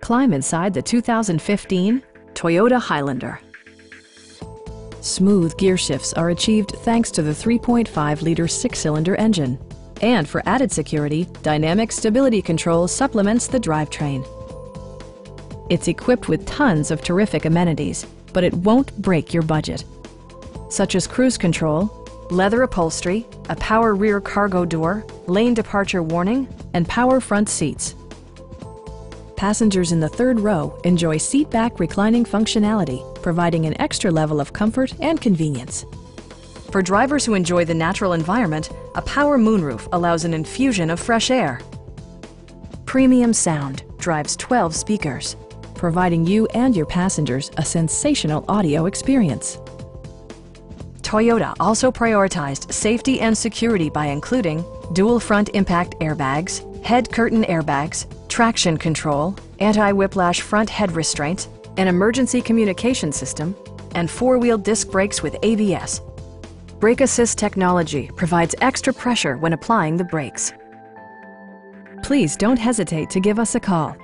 Climb inside the 2015 Toyota Highlander. Smooth gear shifts are achieved thanks to the 3.5-liter six-cylinder engine. And for added security, Dynamic Stability Control supplements the drivetrain. It's equipped with tons of terrific amenities, but it won't break your budget. Such as cruise control, leather upholstery, a power rear cargo door, lane departure warning, and power front seats. Passengers in the third row enjoy seat-back reclining functionality, providing an extra level of comfort and convenience. For drivers who enjoy the natural environment, a power moonroof allows an infusion of fresh air. Premium sound drives 12 speakers, providing you and your passengers a sensational audio experience. Toyota also prioritized safety and security by including dual front impact airbags, head curtain airbags, traction control, anti-whiplash front head restraints, an emergency communication system, and four-wheel disc brakes with ABS. Brake Assist technology provides extra pressure when applying the brakes. Please don't hesitate to give us a call